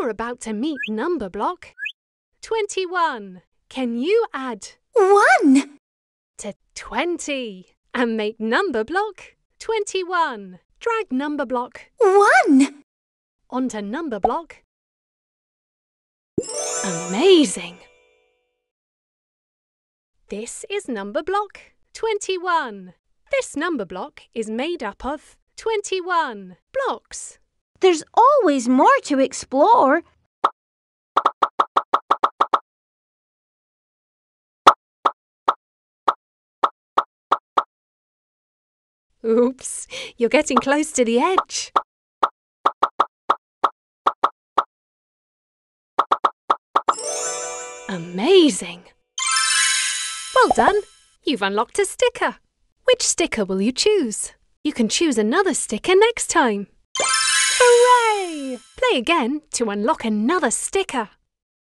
You're about to meet number block 21. Can you add One. to 20 and make number block 21? Drag number block One. onto number block. Amazing! This is number block 21. This number block is made up of 21 blocks. There's always more to explore. Oops, you're getting close to the edge. Amazing! Well done! You've unlocked a sticker. Which sticker will you choose? You can choose another sticker next time. Hooray! Play again to unlock another sticker.